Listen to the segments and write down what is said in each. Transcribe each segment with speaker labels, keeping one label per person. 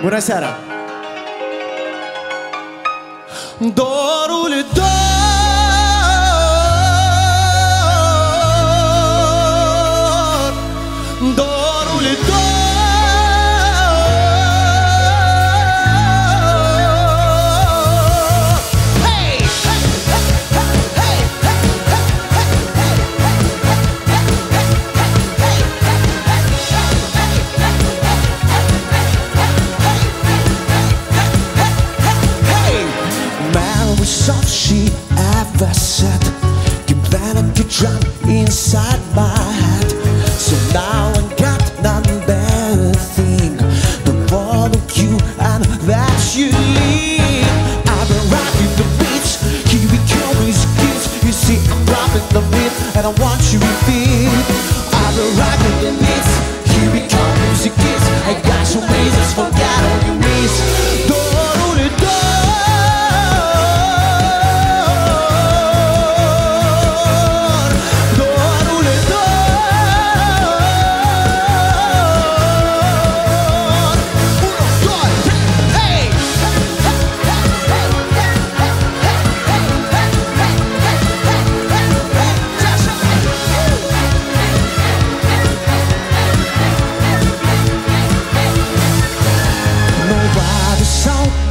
Speaker 1: Bună seara! Dorul, dorul All she ever said You better get drunk inside my head. So now I got none better thing To follow you and that you leave I've been rocking the beats. Here we come with kids. You see I'm dropping the beat And I want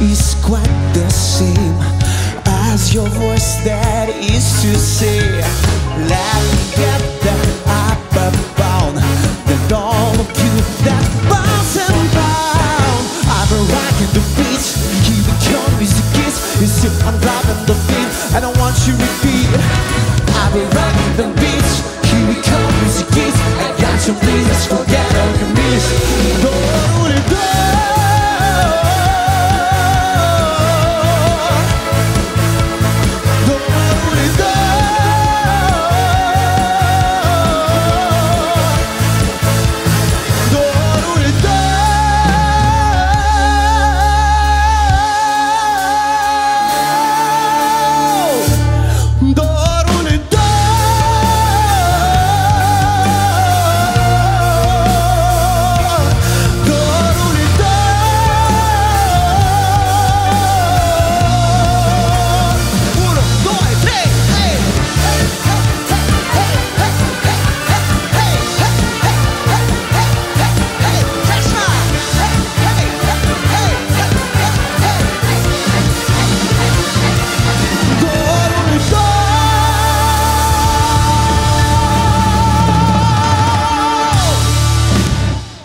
Speaker 1: is quite the same as your voice that is to say, Let me get that up abound. Then all of you that bounce and bound. I've been rocking the beat, keep it coming music is. You see, I'm dropping the beat, and I want you to repeat. I've been rocking the beat, keep it coming music is. I got some reasons, forget all your miss.